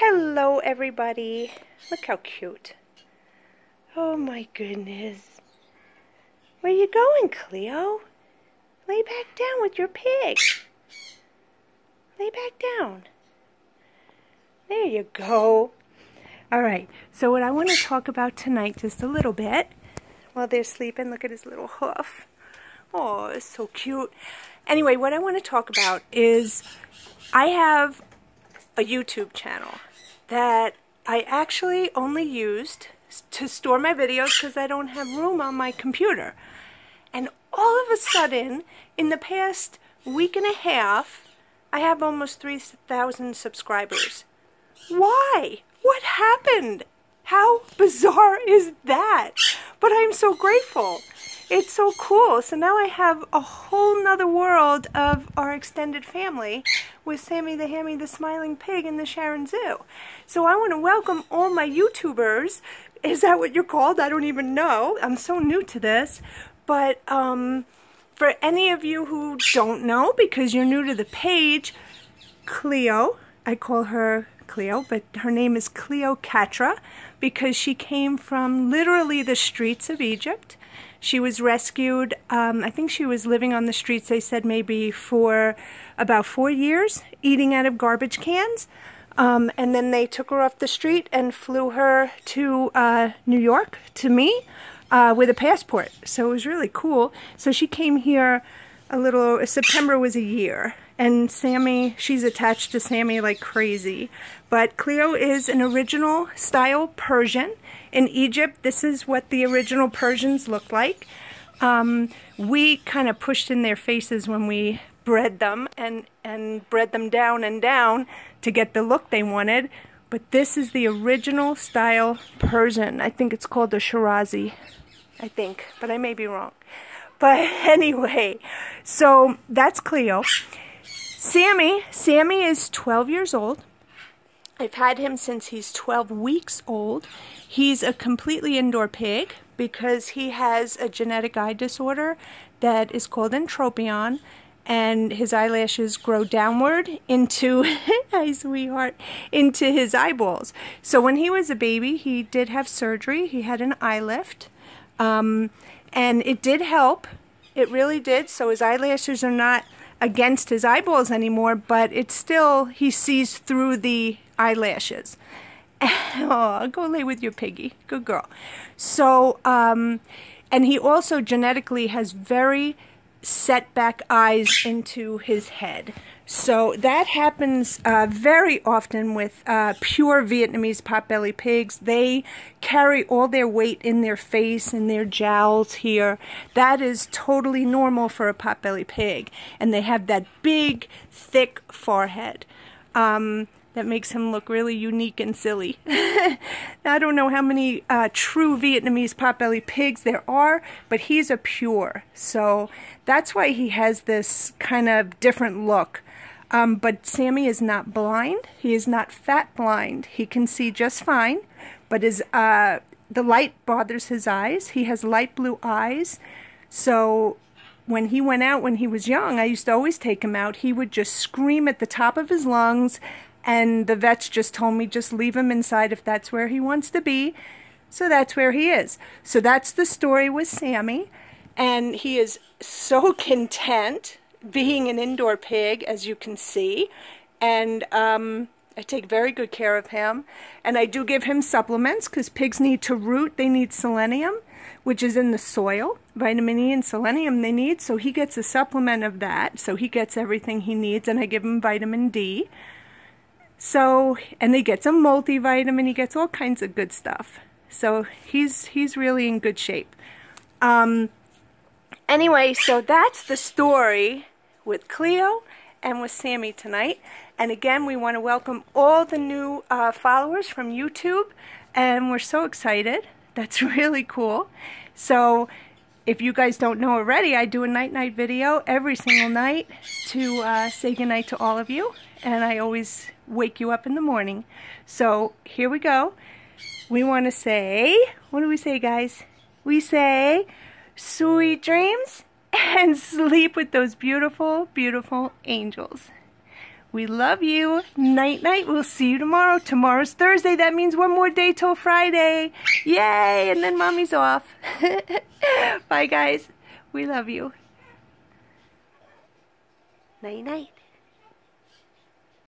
Hello, everybody. Look how cute. Oh, my goodness. Where you going, Cleo? Lay back down with your pig. Lay back down. There you go. All right, so what I want to talk about tonight just a little bit while they're sleeping. Look at his little hoof. Oh, it's so cute. Anyway, what I want to talk about is I have a YouTube channel that I actually only used to store my videos because I don't have room on my computer. And all of a sudden, in the past week and a half, I have almost 3,000 subscribers. Why? What happened? How bizarre is that? But I'm so grateful. It's so cool. So now I have a whole nother world of our extended family with Sammy the Hammy, the Smiling Pig, and the Sharyn Zoo. So I want to welcome all my YouTubers. Is that what you're called? I don't even know. I'm so new to this. But um, for any of you who don't know, because you're new to the page, Cleo, I call her Cleo, but her name is Cleocatra because she came from literally the streets of Egypt. She was rescued, um, I think she was living on the streets, they said maybe for about four years, eating out of garbage cans. Um, and then they took her off the street and flew her to uh, New York, to me, uh, with a passport. So it was really cool. So she came here a little, September was a year. And Sammy, she's attached to Sammy like crazy. But Cleo is an original style Persian. In Egypt, this is what the original Persians looked like. Um, we kind of pushed in their faces when we bred them and, and bred them down and down to get the look they wanted. But this is the original style Persian. I think it's called the Shirazi. I think, but I may be wrong. But anyway, so that's Cleo. Sammy, Sammy is 12 years old. I've had him since he's 12 weeks old. He's a completely indoor pig because he has a genetic eye disorder that is called entropion and his eyelashes grow downward into hi sweetheart into his eyeballs so when he was a baby he did have surgery he had an eye lift um, and it did help it really did so his eyelashes are not against his eyeballs anymore but it's still he sees through the eyelashes. Oh go lay with your piggy. Good girl. So um, and he also genetically has very set back eyes into his head. So that happens uh, very often with uh, pure Vietnamese potbelly pigs. They carry all their weight in their face and their jowls here. That is totally normal for a potbelly pig. And they have that big, thick forehead. Um, that makes him look really unique and silly. I don't know how many uh, true Vietnamese potbelly pigs there are, but he's a pure. So that's why he has this kind of different look. Um, but Sammy is not blind. He is not fat blind. He can see just fine, but his uh, the light bothers his eyes. He has light blue eyes. So when he went out when he was young, I used to always take him out. He would just scream at the top of his lungs and the vets just told me just leave him inside if that's where he wants to be. So that's where he is. So that's the story with Sammy. And he is so content being an indoor pig, as you can see. And um, I take very good care of him. And I do give him supplements because pigs need to root. They need selenium, which is in the soil. Vitamin E and selenium they need. So he gets a supplement of that. So he gets everything he needs. And I give him vitamin D. So, and he gets a multivitamin, he gets all kinds of good stuff. So he's he's really in good shape. Um, anyway, so that's the story with Cleo and with Sammy tonight. And again, we want to welcome all the new uh, followers from YouTube, and we're so excited. That's really cool. So if you guys don't know already, I do a night-night video every single night to uh, say goodnight to all of you. And I always wake you up in the morning. So here we go. We want to say, what do we say, guys? We say, sweet dreams and sleep with those beautiful, beautiful angels. We love you. Night, night. We'll see you tomorrow. Tomorrow's Thursday. That means one more day till Friday. Yay! And then mommy's off. Bye, guys. We love you. Night, night.